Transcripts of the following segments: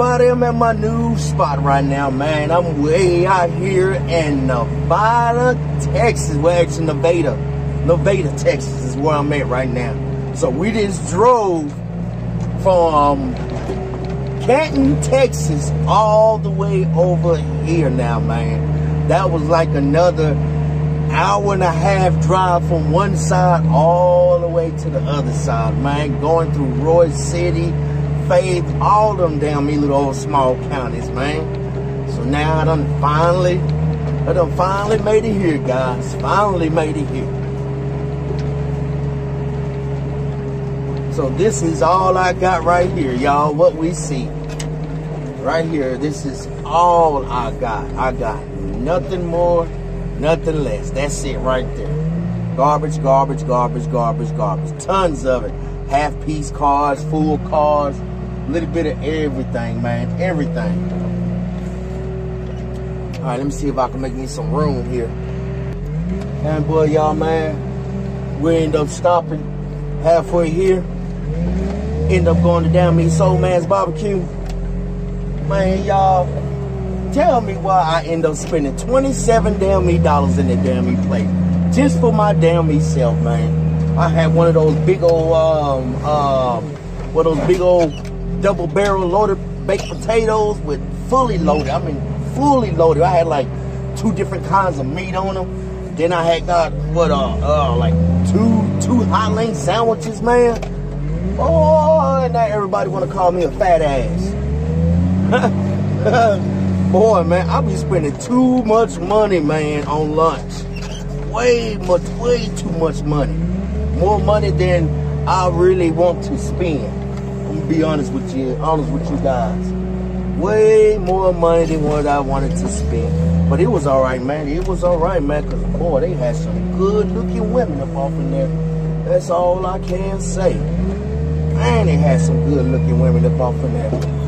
everybody? I'm at my new spot right now, man. I'm way out here in Nevada, Texas. Well, actually, Nevada. Nevada, Texas is where I'm at right now. So we just drove from Canton, Texas, all the way over here now, man. That was like another hour and a half drive from one side all the way to the other side, man. Going through Royse City, All them damn me little old small counties, man. So now I done finally, I done finally made it here, guys. Finally made it here. So this is all I got right here, y'all. What we see right here. This is all I got. I got nothing more, nothing less. That's it right there. Garbage, garbage, garbage, garbage, garbage. Tons of it. Half piece cars, full cars, a little bit of everything, man. Everything. All right, let me see if I can make me some room here. And boy, y'all, man, we end up stopping halfway here. End up going to Damn Me Soul Man's Barbecue man, y'all, tell me why I end up spending 27 damn me dollars in the damn me plate. Just for my damn me self, man. I had one of those big old, um, uh, one of those big old double barrel loaded baked potatoes with fully loaded. I mean, fully loaded. I had like two different kinds of meat on them. Then I had got, what, uh, uh like two, two hot link sandwiches, man. Oh, and now everybody want to call me a fat ass. Boy, man, I be spending too much money, man, on lunch. Way much, way too much money. More money than I really want to spend. Be honest with you, honest with you guys. Way more money than what I wanted to spend. But it was all right, man. It was all right, man, because, boy, they had some good-looking women up off in there. That's all I can say. Man, they had some good-looking women up off in there.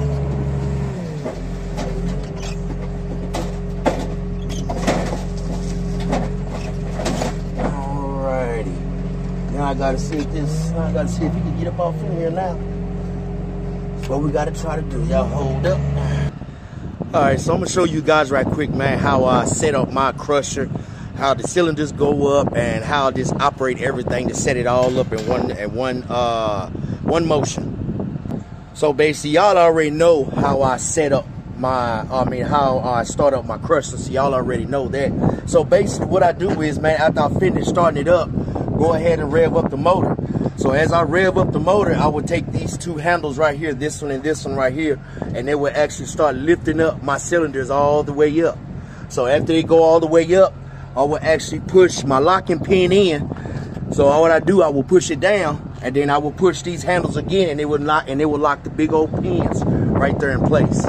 I gotta see if this, I gotta see if he can get up off in here now. What we gotta try to do. Y'all hold up. All right, so I'm gonna show you guys right quick, man, how I set up my crusher, how the cylinders go up, and how I just operate everything to set it all up in one in one uh one motion. So basically, y'all already know how I set up my, I mean, how I start up my crusher. So y'all already know that. So basically, what I do is, man, after I finish starting it up, go ahead and rev up the motor. So as I rev up the motor, I would take these two handles right here, this one and this one right here, and they would actually start lifting up my cylinders all the way up. So after they go all the way up, I will actually push my locking pin in. So what I do, I will push it down, and then I will push these handles again, and they would lock, and they will lock the big old pins right there in place.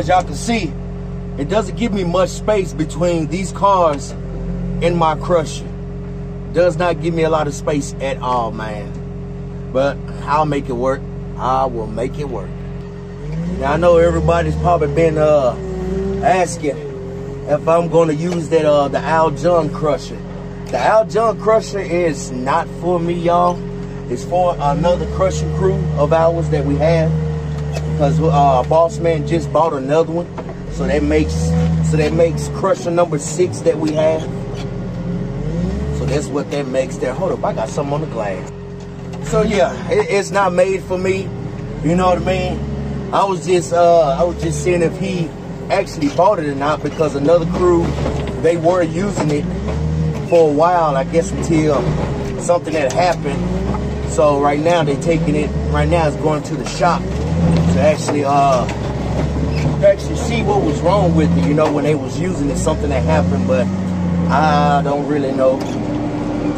As y'all can see, it doesn't give me much space between these cars and my crusher. Does not give me a lot of space at all, man. But I'll make it work. I will make it work. Now I know everybody's probably been uh, asking if I'm gonna use that uh, the Al-Jon crusher. The Al-Jon crusher is not for me, y'all. It's for another crushing crew of ours that we have because uh, Boss Man just bought another one. So that makes So that makes crusher number six that we have. So that's what that makes there. Hold up, I got something on the glass. So yeah, it, it's not made for me. You know what I mean? I was just uh I was just seeing if he actually bought it or not because another crew they were using it for a while, I guess until something had happened. So right now they're taking it, right now it's going to the shop actually uh actually see what was wrong with it, you know, when they was using it, something that happened, but I don't really know.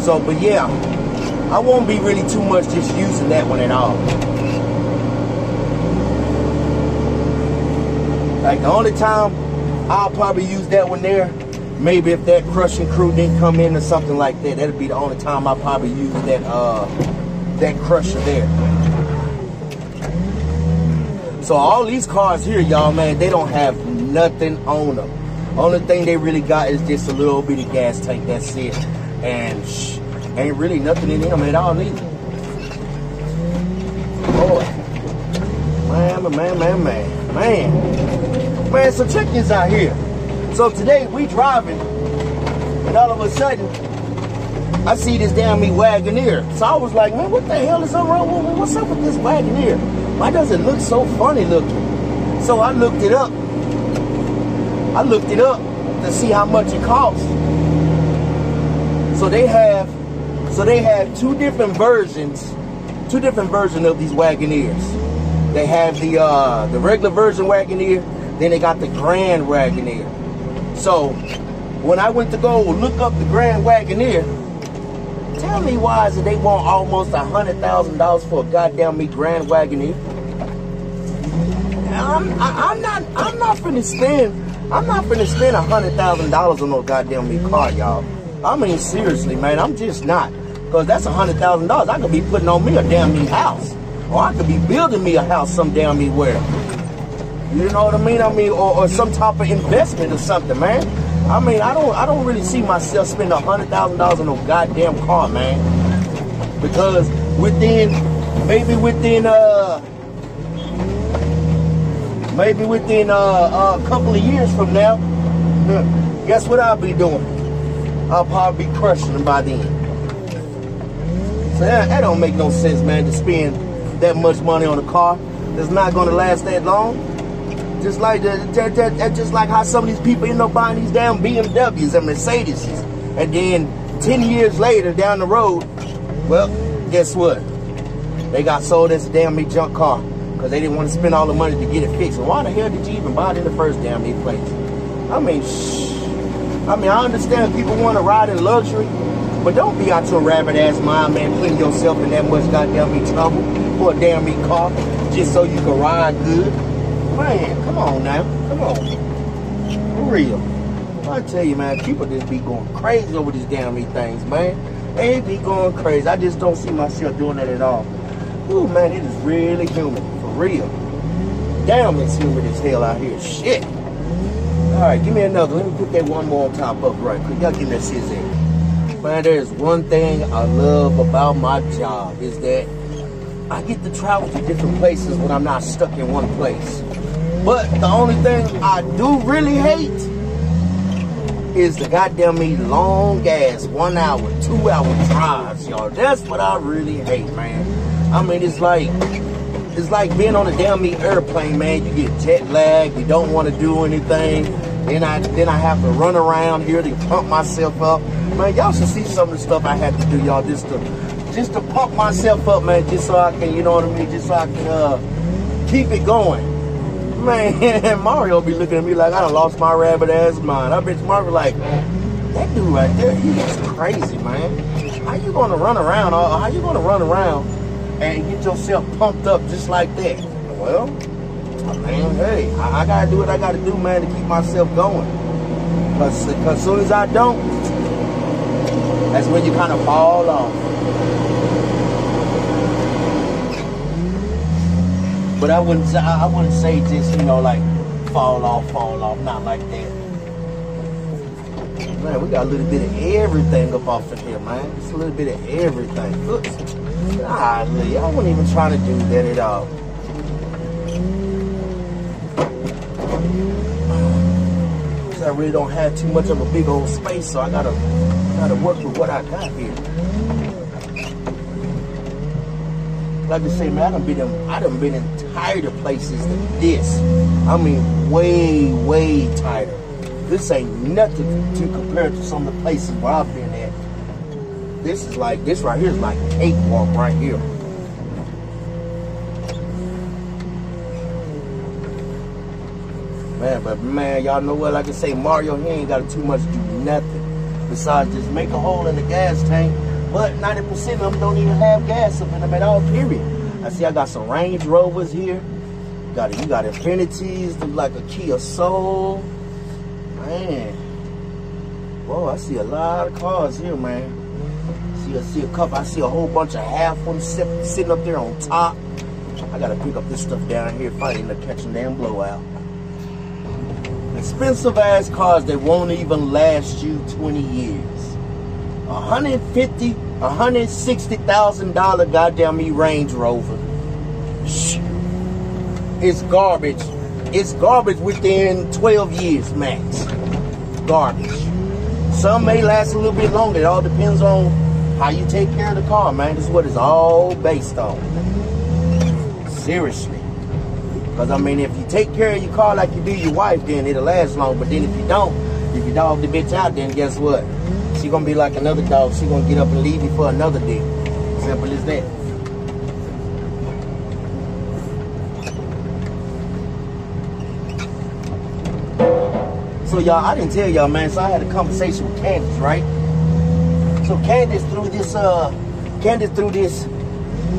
So, but yeah, I won't be really too much just using that one at all. Like the only time I'll probably use that one there, maybe if that crushing crew didn't come in or something like that, that'd be the only time I probably use that uh that crusher there. So all these cars here, y'all, man, they don't have nothing on them. Only thing they really got is just a little bit of gas tank. That's it. And shh, ain't really nothing in them at all either. Boy. Man, man, man, man, man. Man, so check this out here. So today we driving, and all of a sudden, I see this damn me Wagoneer. So I was like, man, what the hell is up wrong with What's up with this Wagoneer? Why does it look so funny looking? So I looked it up. I looked it up to see how much it costs. So they have, so they have two different versions, two different versions of these Wagoneers. They have the uh, the regular version Wagoneer, then they got the Grand Wagoneer. So when I went to go look up the Grand Wagoneer, tell me why is it they want almost a hundred thousand dollars for a goddamn me Grand Wagoneer? I'm, I, am not I'm not finna spend I'm not finna spend a hundred thousand dollars on no goddamn me car, y'all. I mean seriously, man, I'm just not. Cause that's a hundred thousand dollars I could be putting on me a damn me house. Or I could be building me a house some damn me where. You know what I mean? I mean, or, or some type of investment or something, man. I mean, I don't I don't really see myself spending hundred thousand dollars on no goddamn car, man. Because within maybe within uh maybe within uh, a couple of years from now, guess what I'll be doing? I'll probably be crushing them by then. So that, that don't make no sense, man, to spend that much money on a car that's not to last that long. Just like just like how some of these people end up buying these damn BMWs and Mercedes, and then 10 years later down the road, well, guess what? They got sold as a damn me junk car because they didn't want to spend all the money to get it fixed. And why the hell did you even buy it in the first damn me place? I mean, shh. I mean, I understand people want to ride in luxury, but don't be out your rabbit ass mind, man, putting yourself in that much goddamn me trouble for a damn me car just so you can ride good. Man, come on now. Come on. For real. I tell you, man, people just be going crazy over these damn things, man. They be going crazy. I just don't see myself doing that at all. Ooh, man, it is really humid For real. Damn, it's humid as hell out here. Shit. All right, give me another. Let me put that one more on top up right quick. Y'all give me that scissor. Man, there's one thing I love about my job is that I get to travel to different places when I'm not stuck in one place. But the only thing I do really hate is the goddamn me long ass one hour, two hour drives, y'all. That's what I really hate, man. I mean, it's like it's like being on a damn me airplane, man. You get jet lag, you don't want to do anything. Then I then I have to run around here to pump myself up. Man, y'all should see some of the stuff I had to do, y'all, just to just to pump myself up, man, just so I can, you know what I mean, just so I can uh, keep it going. Man, Mario be looking at me like I done lost my rabbit ass mind. I bitch Mario like, that dude right there, he is crazy, man. How you gonna run around? How you gonna run around and get yourself pumped up just like that. Well, man, hey, I, I gotta do what I gotta do, man, to keep myself going. Cause, cause soon as I don't, that's when you kind of fall off. But I wouldn't, say, I wouldn't say just, you know, like fall off, fall off, not like that. Man, we got a little bit of everything up off of here, man. Just a little bit of everything. Oops. Golly, I wasn't even trying to do that at all. Cause I really don't have too much of a big old space, so I gotta gotta work with what I got here. Like I say, man, I done been in, I done been in tighter places than this. I mean, way, way tighter. This ain't nothing to compare to some of the places where I've been at. This is like, this right here is like cakewalk right here. Man, but man, y'all know what? Like I say, Mario, he ain't got to too much to do nothing besides just make a hole in the gas tank. But 90% of them don't even have gas up in them at all, period. I see I got some Range Rovers here. You got, you got Infinitis, like a Kia Soul. Man. Whoa, I see a lot of cars here, man. See, I see a couple, I see a whole bunch of half ones sitting up there on top. I gotta pick up this stuff down here if I end up catching damn blowout expensive ass cars that won't even last you 20 years. 150, 160,000 dollar goddamn me Range Rover. It's garbage. It's garbage within 12 years max. Garbage. Some may last a little bit longer. It all depends on how you take care of the car, man. This is what it's all based on. Seriously. Because, I mean, if you take care of your car like you do your wife, then it'll last long. But then if you don't, if you dog the bitch out, then guess what? She gonna be like another dog. She gonna get up and leave you for another day. Simple as that. So y'all, I didn't tell y'all, man. So I had a conversation with Candace, right? So Candace through this, uh, Candace through this.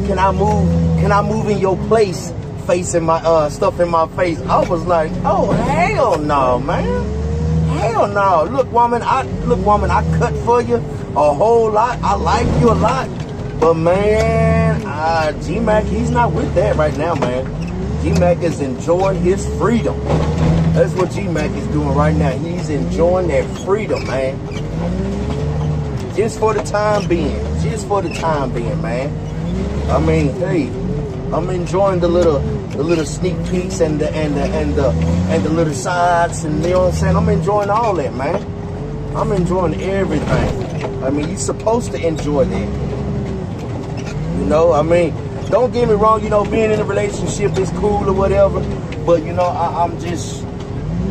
Can I move? Can I move in your place? facing my uh stuff in my face. I was like, oh hell no, man. Hell no. Look, woman, I look, woman, I cut for you a whole lot. I like you a lot. But man, uh G Mac, he's not with that right now, man. G Mac is enjoying his freedom. That's what G Mac is doing right now. He's enjoying that freedom, man. Just for the time being. Just for the time being, man. I mean, hey, I'm enjoying the little the little sneak peeks and the and the and the and the little sides and you know what I'm saying. I'm enjoying all that, man. I'm enjoying everything. I mean, you're supposed to enjoy that. You know, I mean, don't get me wrong. You know, being in a relationship is cool or whatever, but you know, I, am just.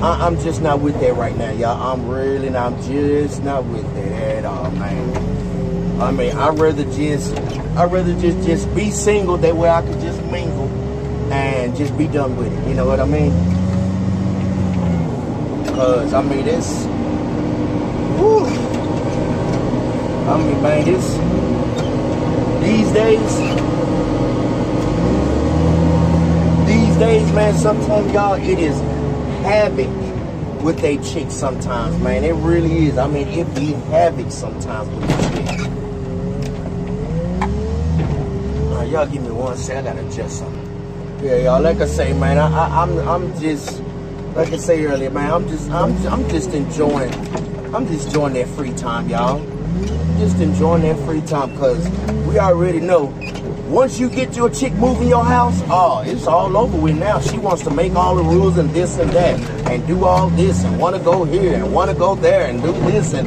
I, I'm just not with that right now, y'all. I'm really. I'm just not with that at all, man. I mean, I'd rather just I'd rather just just be single. That way I could just mingle and just be done with it. You know what I mean? Cause I mean this. Whew, I mean, man, this these days. These days, man, sometimes y'all, it is havoc with a chick sometimes, man. It really is. I mean, it be havoc sometimes with a chick. Y'all give me one second. I gotta adjust something. Yeah, y'all. Like I say, man, I, I, I'm, I'm just, like I say earlier, man. I'm just, I'm, I'm just enjoying, I'm just enjoying that free time, y'all. Just enjoying that free time, cause we already know once you get your chick moving your house, oh, it's all over with now. She wants to make all the rules and this and that, and do all this, and want to go here, and want to go there, and do this, and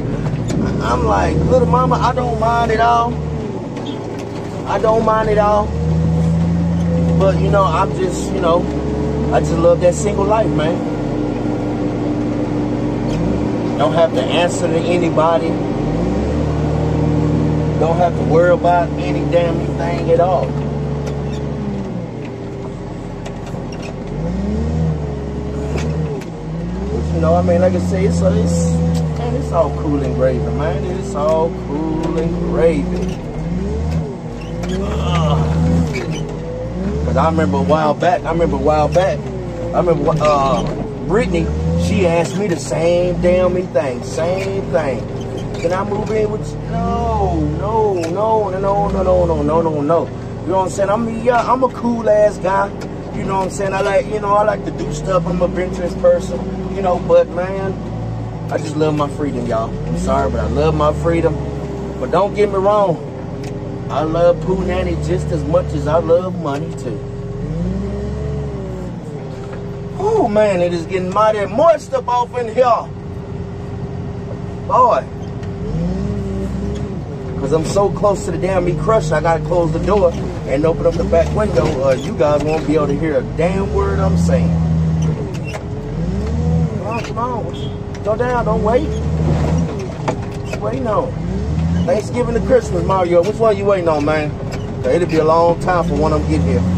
I'm like, little mama, I don't mind it all. I don't mind it all. But you know, I'm just, you know, I just love that single life, man. Don't have to answer to anybody. Don't have to worry about any damn thing at all. But you know, I mean, like I say, it's, it's, man, it's all cool and gravy, man. It's all cool and gravy. Cause I remember a while back. I remember a while back. I remember uh, Brittany. She asked me the same damn thing. Same thing. Can I move in with you? No, no, no, no, no, no, no, no, no, no. You know what I'm saying? I'm yeah, I'm a cool ass guy. You know what I'm saying? I like, you know, I like to do stuff. I'm a adventurous person. You know, but man, I just love my freedom, y'all. I'm sorry, but I love my freedom. But don't get me wrong. I love Pooh Nanny just as much as I love money too. Man, it is getting mighty moist up off in here. Boy. Because I'm so close to the damn meat crusher, I gotta close the door and open up the back window. Uh, you guys won't be able to hear a damn word I'm saying. Come on, come on. Go down, don't wait. Just waiting on. Thanksgiving to Christmas, Mario. Which one you waiting on, man? It'll be a long time for when I'm getting here.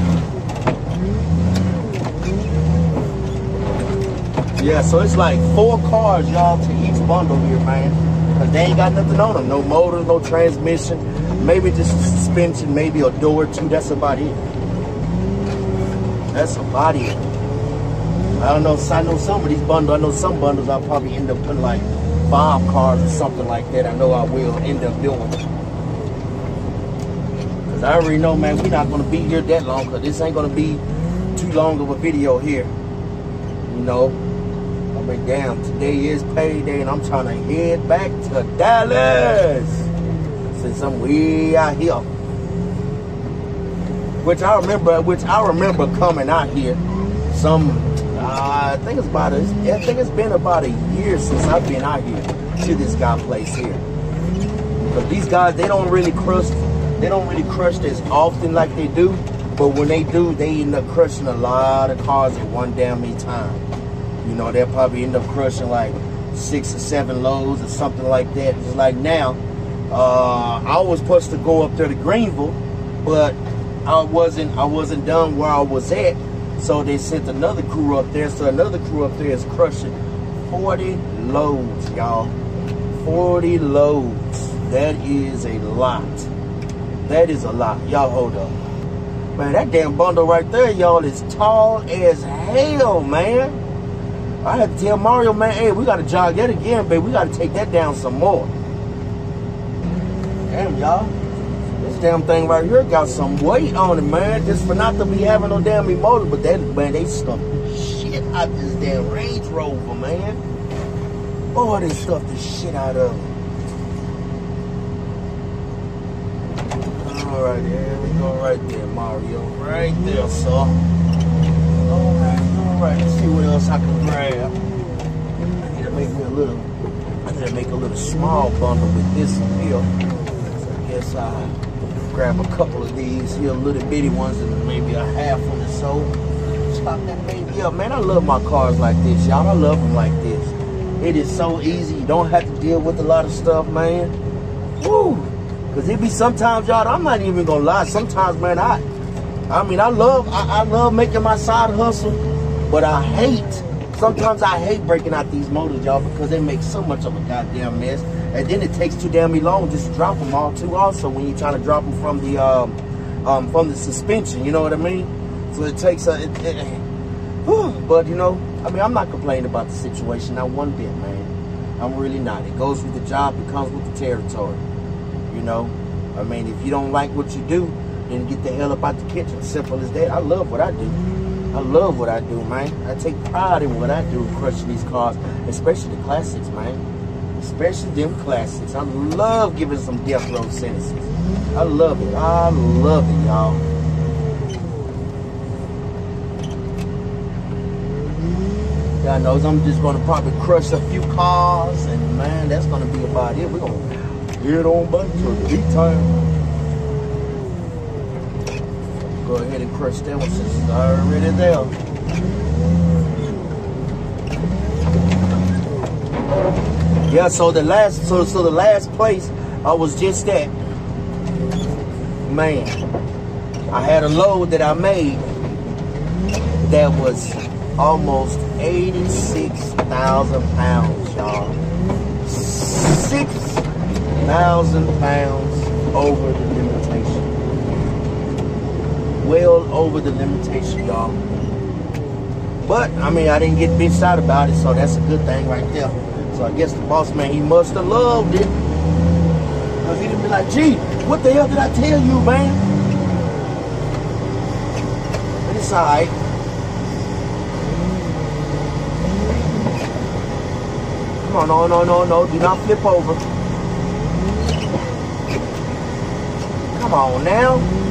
Yeah, so it's like four cars, y'all, to each bundle here, man. Cause they ain't got nothing on them. No motor, no transmission. Maybe just suspension, maybe a door or two. That's about it. That's about it. I don't know. I know some of these bundles. I know some bundles I'll probably end up putting like five cars or something like that. I know I will end up doing. Cause I already know, man, we're not gonna be here that long. Cause this ain't gonna be too long of a video here. You know, but damn, today is payday and I'm trying to head back to Dallas. Since I'm way out here. Which I remember, which I remember coming out here some, uh, I think it's about, a, I think it's been about a year since I've been out here to this guy place here. But these guys, they don't really crush, they don't really crush as often like they do. But when they do, they end up crushing a lot of cars at one damn time. You know, they'll probably end up crushing like six or seven loads or something like that. Just like now, uh, I was supposed to go up there to Greenville, but I wasn't. I wasn't done where I was at, so they sent another crew up there. So another crew up there is crushing 40 loads, y'all. 40 loads. That is a lot. That is a lot. Y'all hold up. Man, that damn bundle right there, y'all, is tall as hell, man. I had to tell Mario, man, hey, we got to jog that again, baby. We got to take that down some more. Damn, y'all. This damn thing right here got some weight on it, man. Just for not to be having no damn motor. But that, man, they stuffed shit out this damn Range Rover, man. Boy, they stuffed the shit out of it. All right, there we go right there, Mario. Right there, sir. Alright, let's see what else I can grab. I need to make me a little, I need to make a little small bundle with this here. So I guess I'll grab a couple of these here, little bitty ones, and maybe a half one or so. Chop that baby up. Man, I love my cars like this, y'all. I love them like this. It is so easy. You don't have to deal with a lot of stuff, man. Woo! Cause it be sometimes, y'all, I'm not even gonna lie. Sometimes, man, I I mean I love I, I love making my side hustle but I hate, sometimes I hate breaking out these motors, y'all, because they make so much of a goddamn mess. And then it takes too damn long just to drop them all too also when you're trying to drop them from the, um, um, from the suspension, you know what I mean? So it takes a, it, it, but you know, I mean, I'm not complaining about the situation, not one bit, man. I'm really not. It goes with the job, it comes with the territory, you know? I mean, if you don't like what you do, then get the hell up out the kitchen. Simple as that. I love what I do. I love what I do, man. I take pride in what I do, crushing these cars, especially the classics, man. Especially them classics. I love giving some death row sentences. I love it. I love it, y'all. God knows I'm just gonna probably crush a few cars, and man, that's gonna be about it. We're gonna get on back to the time go ahead and crush that one since it's already there. Yeah, so the last so so the last place I was just at, man, I had a load that I made that was almost 86,000 pounds, y'all. 6,000 pounds over well over the limitation, y'all. But, I mean, I didn't get bitched out about it, so that's a good thing right there. So I guess the boss man, he must have loved it. Because he didn't be like, gee, what the hell did I tell you, man? But it's alright. Come on, no, no, no, no. Do not flip over. Come on now.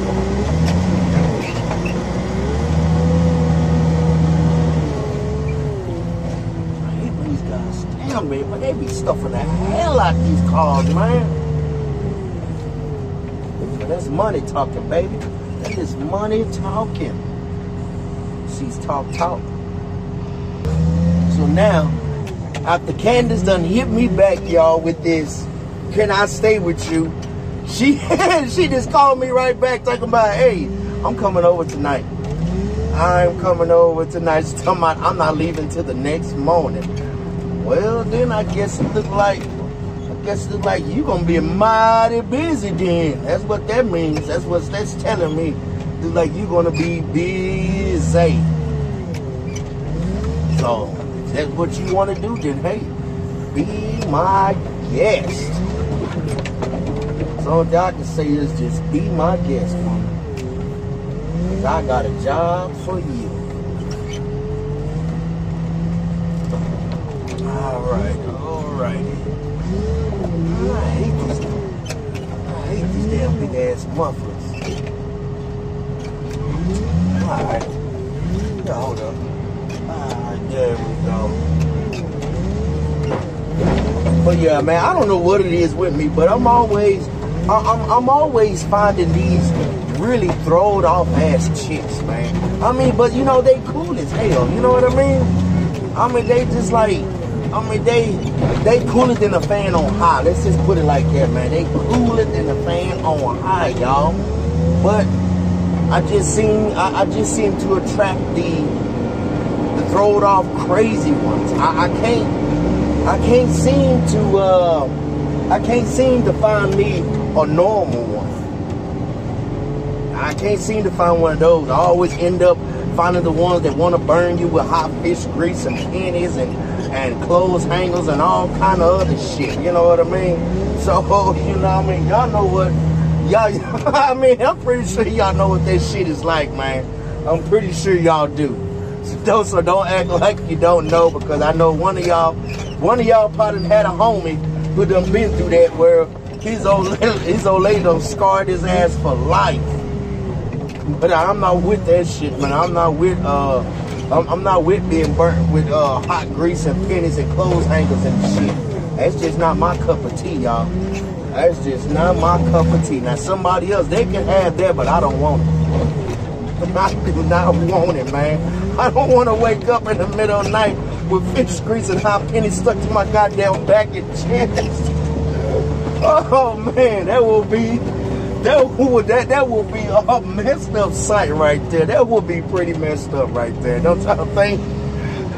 Damn, man. But they be stuffing the hell out these cars, man. That's money talking, baby. That is money talking. She's talk talk. So now, after Candace done hit me back, y'all, with this, can I stay with you? She she just called me right back talking about, hey, I'm coming over tonight. I'm coming over tonight. She's talking about I'm not leaving till the next morning. Well, then I guess it look like I guess it look like you gonna be mighty busy then. That's what that means. That's what that's telling me. Look like you gonna be busy. So if that's what you wanna do, then hey, be my guest. So all I can say is just be my guest, woman. I got a job for you. Alright, alright. I hate these I hate these damn big ass mufflers. Alright. Hold up. Alright, there we go. But yeah, man, I don't know what it is with me, but I'm always I- I'm, I'm always finding these really throwed off ass chicks, man. I mean, but you know, they cool as hell. You know what I mean? I mean, they just like, I mean, they they cooler than a fan on high. Let's just put it like that, man. They cooler than a fan on high, y'all. But I just seem, I, I just seem to attract the the throwed off crazy ones. I, I can't, I can't seem to, uh, I can't seem to find me a normal one. I can't seem to find one of those. I always end up finding the ones that want to burn you with hot fish grease and panties and, and clothes hangers and all kind of other shit. You know what I mean? So, you know I mean? Y'all know what, y'all, I mean, I'm pretty sure y'all know what that shit is like, man. I'm pretty sure y'all do. So don't, so don't act like you don't know because I know one of y'all, one of y'all probably had a homie who done been through that where his old, his old lady done scarred his ass for life. But I'm not with that shit, man. I'm not with uh, I'm, I'm not with being burnt with uh hot grease and pennies and clothes hangers and shit. That's just not my cup of tea, y'all. That's just not my cup of tea. Now somebody else, they can have that, but I don't want it. I do not want it, man. I don't want to wake up in the middle of the night with fish grease and hot pennies stuck to my goddamn back and chest. Oh man, that will be that would that that would be a messed up sight right there. That would be pretty messed up right there. Don't try to think.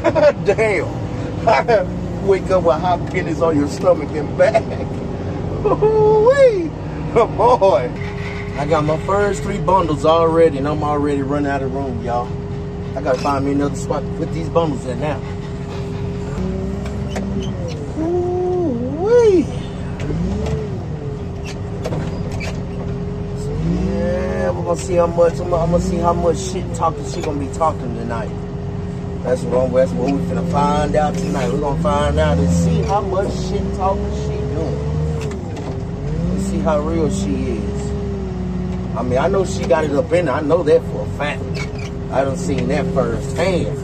Damn. Wake up with hot pennies on your stomach and back. Wee. Oh, boy. I got my first three bundles already, and I'm already running out of room, y'all. I gotta find me another spot to put these bundles in now. Gonna see how much. I'm gonna, I'm gonna see how much shit talking she gonna be talking tonight. That's what, that's what we're gonna find out tonight. We're gonna find out and see how much shit talking she doing. Let's see how real she is. I mean, I know she got it up in her. I know that for a fact. I done seen that firsthand.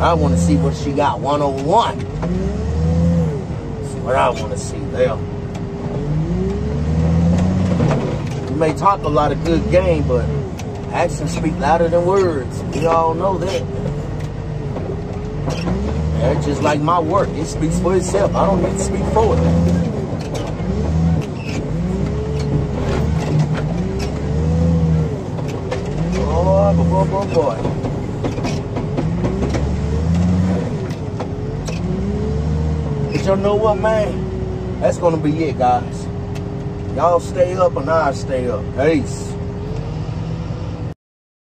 I want to see what she got one on one. That's what I want to see there. You may talk a lot of good game, but actions speak louder than words. We all know that. That's just like my work. It speaks for itself. I don't need to speak for it. Boy, boy, boy, boy, boy. But you know what, man? That's gonna be it, guys. Y'all stay up and I stay up. Peace.